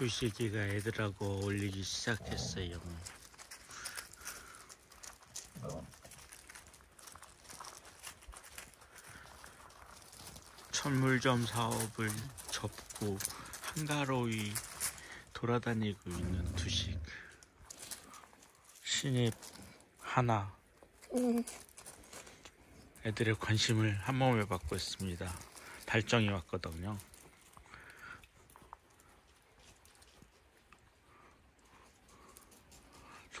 두시기가 애들하고 어울리기 시작했어요. 천물점 사업을 접고 한가로이 돌아다니고 있는 두식. 신입 하나. 애들의 관심을 한 몸에 받고 있습니다. 발정이 왔거든요.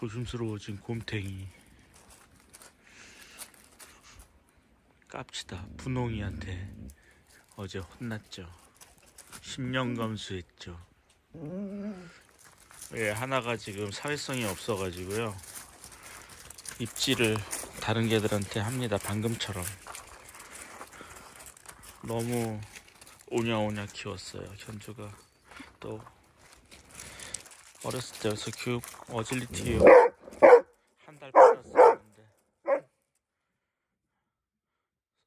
조심스러워진 곰탱이. 깝치다 분홍이한테. 어제 혼났죠. 10년 감수했죠. 예, 하나가 지금 사회성이 없어가지고요. 입질을 다른 개들한테 합니다 방금처럼. 너무 오냐오냐 키웠어요 현주가. 또 어렸을 때여서 교육 어질리티 한달 받았었는데.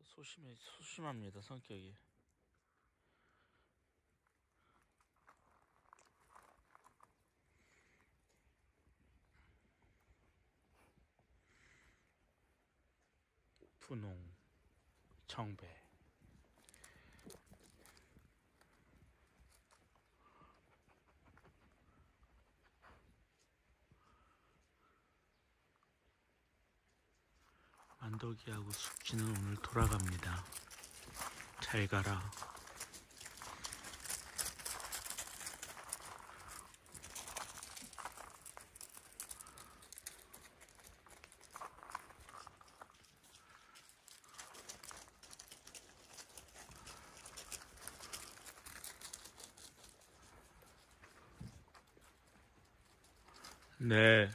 소심해 소심합니다 성격이. 분홍 청배 만덕이하고 숙지는 오늘 돌아갑니다. 잘 가라. 네,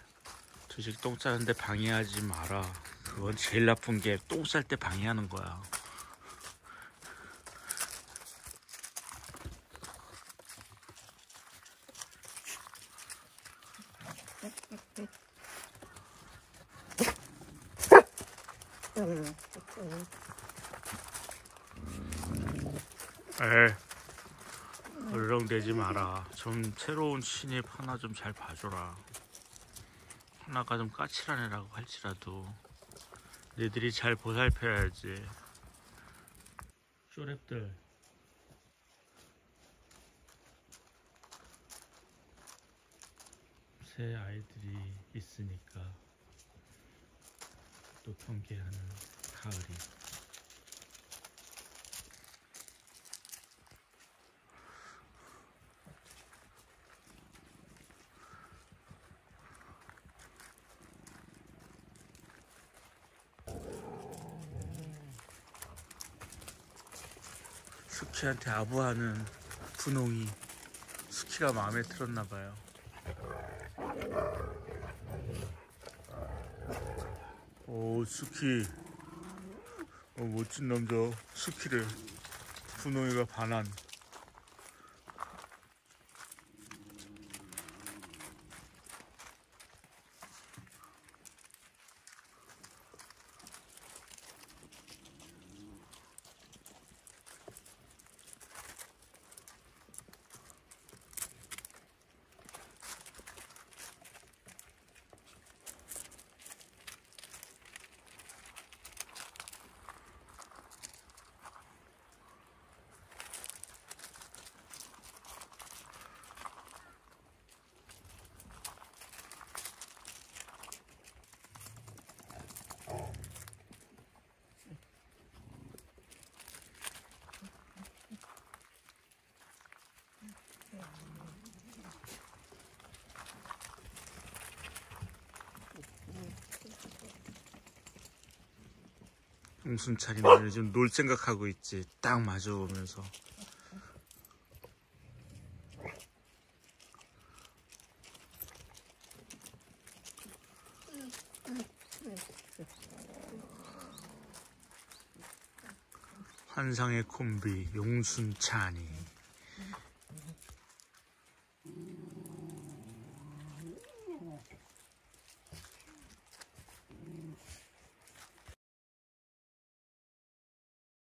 주식 똥 싸는데 방해하지 마라. 그건 제일 나쁜 게 똥 쌀 때 방해하는 거야. 에 얼렁대지 마라. 좀 새로운 신입 하나 좀 잘 봐줘라. 하나가 좀 까칠한 애라고 할지라도 너희들이 잘 보살펴야지. 쇼랩들. 새 아이들이 있으니까 또 경계하는 가을이. 스키한테 아부하는 분홍이 스키가 마음에 들었나 봐요. 오 스키 어, 멋진 남자. 스키를 분홍이가 반한 홍순철이는 요즘 놀 생각하고 있지. 딱 마주오면서. 환상의 콤비 용순찬이